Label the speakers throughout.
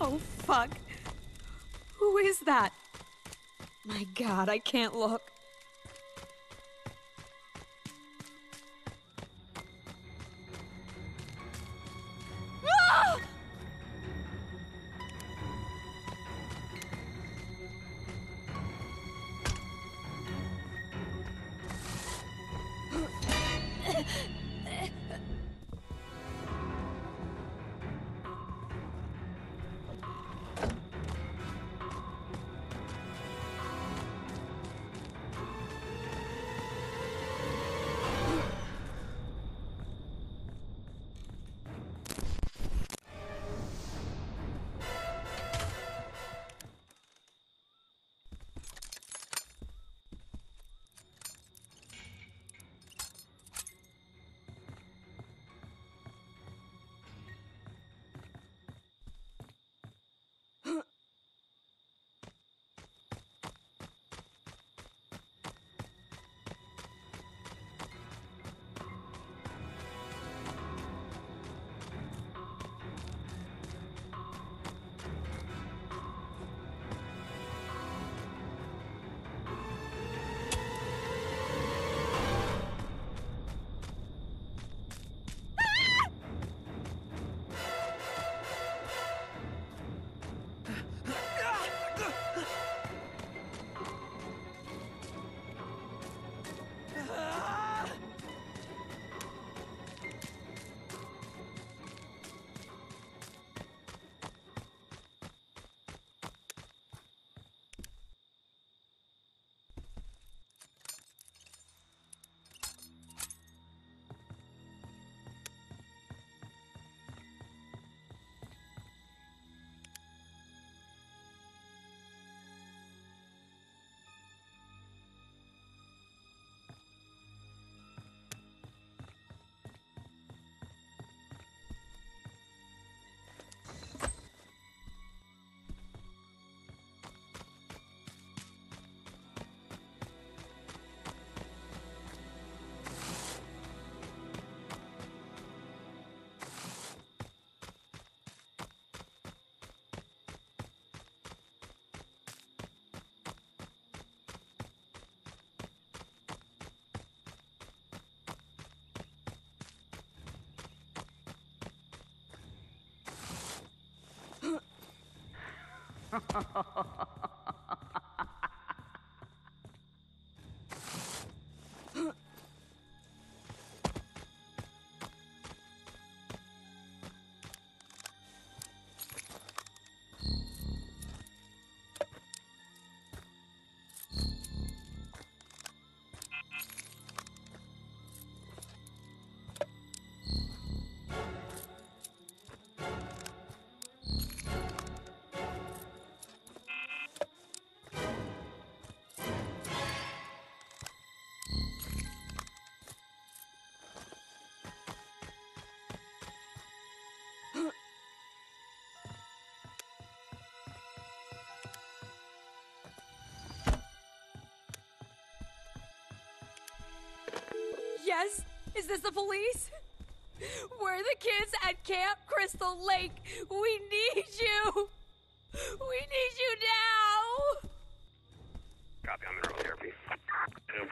Speaker 1: Oh, fuck. Who is that? My god, I can't look. Ah! Yes? Is this the police? We're the kids at Camp Crystal Lake. We need you. We need you now.
Speaker 2: Copy. I'm in real therapy. 10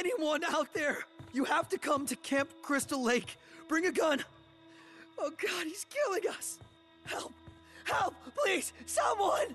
Speaker 3: anyone out there, you have to come to Camp Crystal Lake. Bring a gun. Oh god, he's killing us. Help! Help! Please! Someone!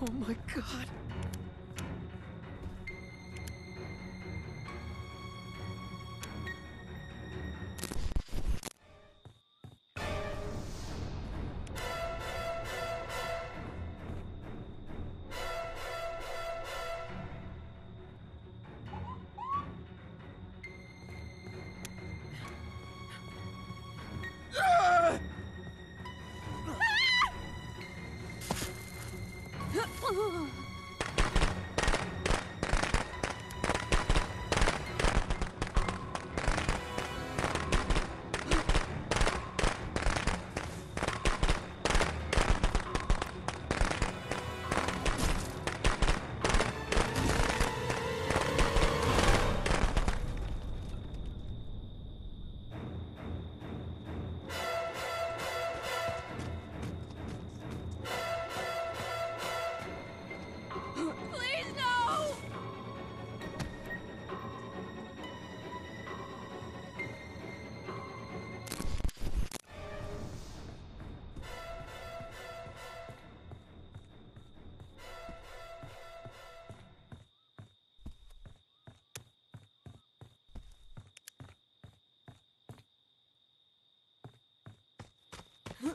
Speaker 3: Oh my god.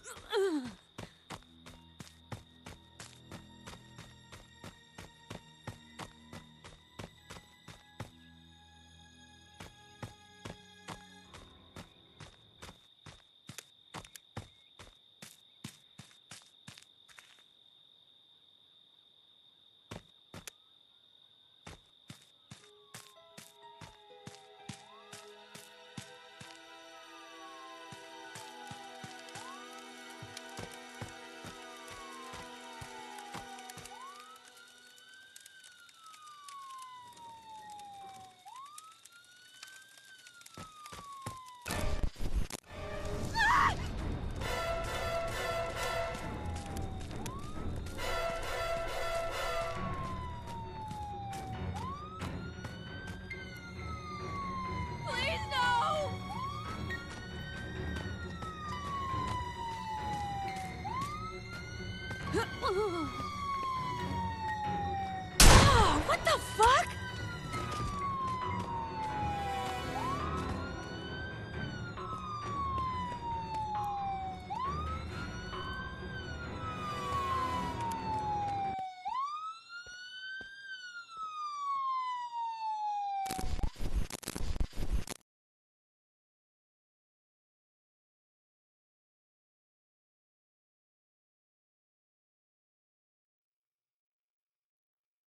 Speaker 3: Ugh.